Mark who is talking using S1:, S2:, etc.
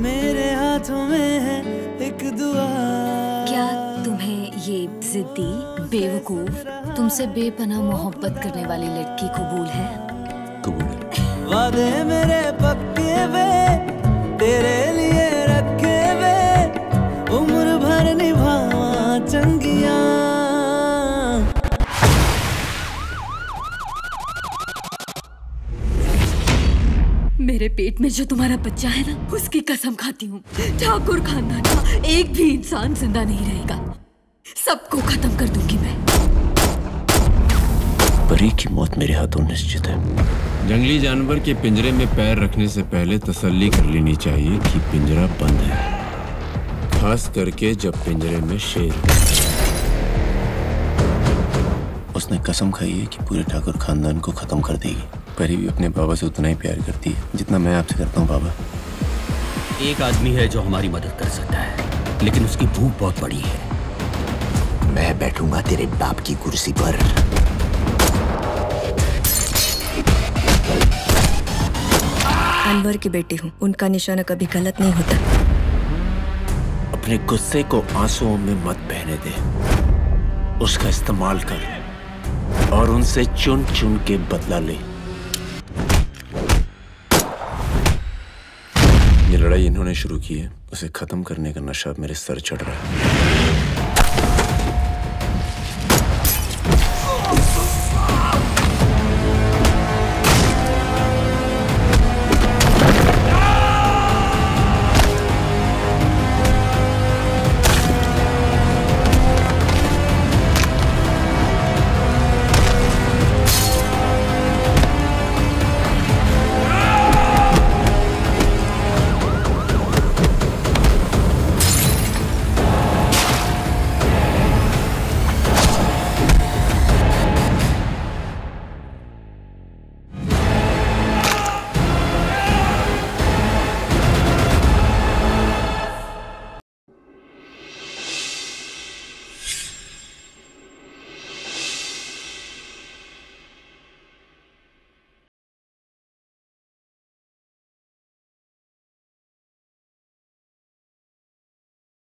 S1: मेरे हाथों में है एक दुआ।
S2: क्या तुम्हें ये जिद्दी बेवकूफ़ तुमसे बेपना मोहब्बत करने वाली लड़की कबूल है?
S1: वादे मेरे पक्के वे तेरे लिए रखे वे उम्र भर निभा चंगिया।
S2: मेरे पेट में जो तुम्हारा बच्चा है ना उसकी कसम खाती हूँ। ठाकुर खानदान का एक भी इंसान ज़िंदा नहीं रहेगा। सबको खत्म कर दूँगी मैं।
S3: परी की मौत मेरे हाथों निश्चित है।
S4: जंगली जानवर के पिंजरे में पैर रखने से पहले तसल्ली कर लेनी चाहिए कि पिंजरा बंद है। खास करके जब पिंजरे में शेर।
S3: उसने कसम खाई है कि पूरे ठाकुर खानदान को खत्म कर देगी। परी भी अपने बाबा से उतना ही प्यार करती है जितना मैं आपसे करता हूँ बाबा।
S5: एक आदमी है जो हमारी मदद कर सकता है लेकिन उसकी भूख बहुत बड़ी है।
S6: मैं बैठूँगा तेरे बाप की कुर्सी पर।
S7: अनवर की बेटी हूँ। उनका निशाना कभी गलत नहीं होता।
S3: अपने गुस्से को आंसुओं में मत बहने दे। उसका इस्तेमाल कर और उनसे चुन चुन के बदला ले।
S4: ये लड़ाई इन्होंने शुरू की है, उसे खत्म करने का नशा मेरे सर चढ़ रहा है।